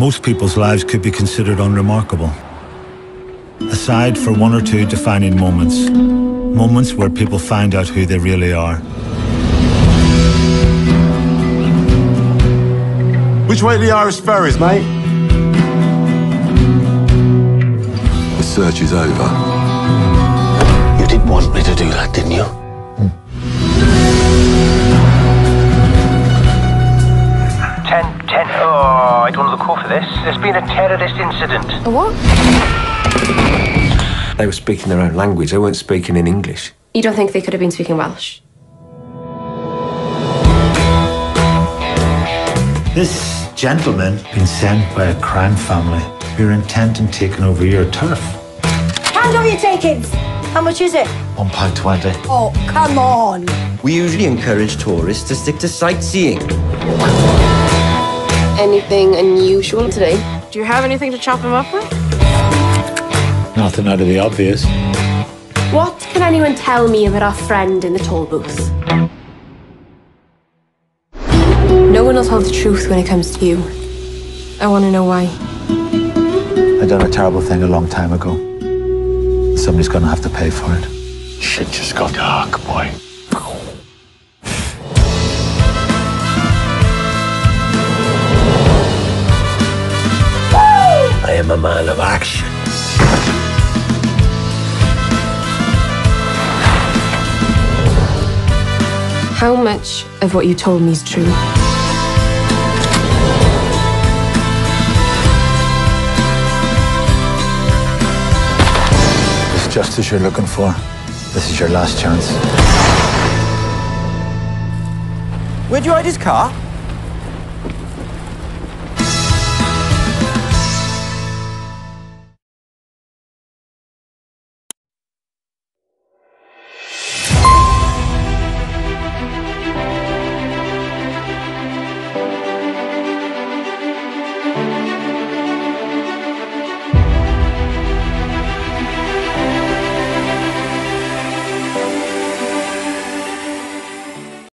most people's lives could be considered unremarkable. Aside for one or two defining moments, moments where people find out who they really are. Which way the Irish ferries, mate? The search is over. You didn't want me to do that, didn't you? Ten, call for this. There's been a terrorist incident. A what? They were speaking their own language. They weren't speaking in English. You don't think they could have been speaking Welsh? This gentleman has been sent by a crime family who are intent on taking over your turf. Hand over your takings. How much is it? One pound twenty. Oh, come on. We usually encourage tourists to stick to sightseeing. Anything unusual today? Do you have anything to chop him up with? Nothing out of the obvious. What can anyone tell me about our friend in the toll booth? No one will tell the truth when it comes to you. I want to know why. I done a terrible thing a long time ago. Somebody's gonna have to pay for it. Shit just got dark, boy. Am a man of action. How much of what you told me is true? This justice you're looking for. This is your last chance. Where'd you hide his car?